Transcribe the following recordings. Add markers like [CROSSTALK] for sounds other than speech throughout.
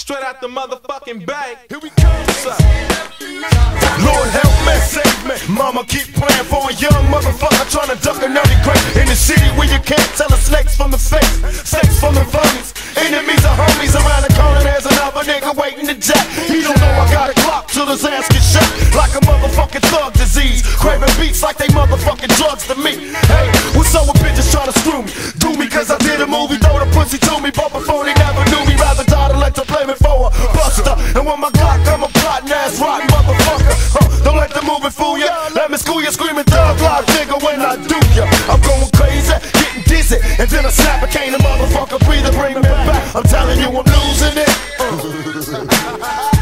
Straight out the motherfucking bag. Here we come, up? Lord help me, save me. Mama keep praying for a young motherfucker trying to duck a nutty crate in the city where you can't tell the snakes from the face, snakes from the phonies. Enemies are homies around the corner. There's another nigga waiting to jack. He don't know I got a clock till his ass get shot like a motherfucking thug disease. Craving beats like they motherfucking drugs to me. Thug life, nigga, when I do ya. I'm going crazy, getting dizzy, and then I snap, I can't a motherfucker breathe bring me back. I'm telling you, I'm losing it. I uh. [LAUGHS]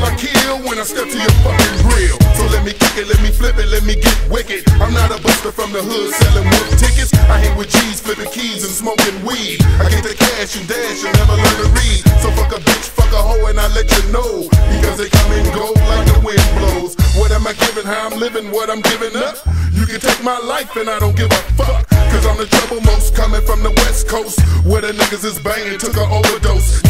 I kill when I step to your fucking grill. So let me kick it, let me flip it, let me get wicked. I'm not a buster from the hood selling wood tickets. I hang with G's, flipping keys and smoking weed. I get the cash and dash and never learn to read. So fuck a bitch, fuck a hoe, and I let you know. Because they come and go like the wind blows. What am I giving? How I'm living? What I'm giving up? You can take my life and I don't give a fuck. Cause I'm the trouble most coming from the west coast. Where the niggas is banging, took an overdose.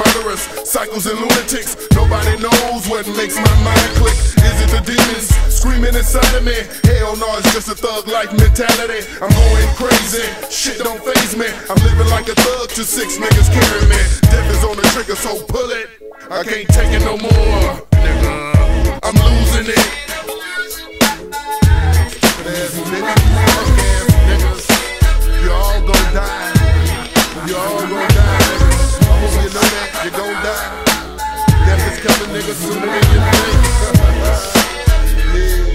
Murderers, cycles and lunatics. Nobody knows what makes my mind click. Is it the demons screaming inside of me? Hell no, it's just a thug life mentality. I'm going crazy, shit don't phase me. I'm living like a thug to six niggas carry me. Death is on the trigger, so pull it. I can't take it no more, nigga. I'm losing it. Stupid ass Death is nigga, sooner than you think.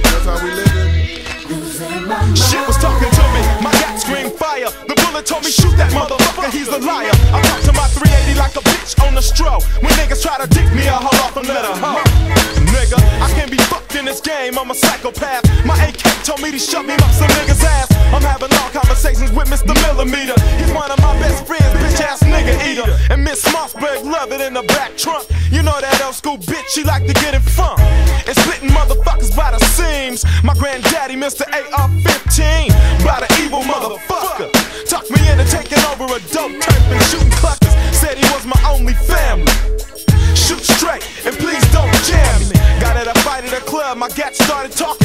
that's how we living. Shit was talking to me, my gat screamed fire. The bullet told me shoot that motherfucker, he's a liar. I talk to my 380 like a bitch on the stroll. When niggas try to dick me, I hold off and let her hoe. Nigga, I can't be fucked in this game, I'm a psychopath. My AK told me to shut me up some niggas' ass. You know that old school bitch, she like to get it funk. And splitting motherfuckers by the seams. My granddaddy, Mr. AR-15, by the evil motherfucker. Tucked me into taking over a dope turf and shooting cluckers. Said he was my only family. Shoot straight and please don't jam me. Got at a fight at a club, my gat started talking.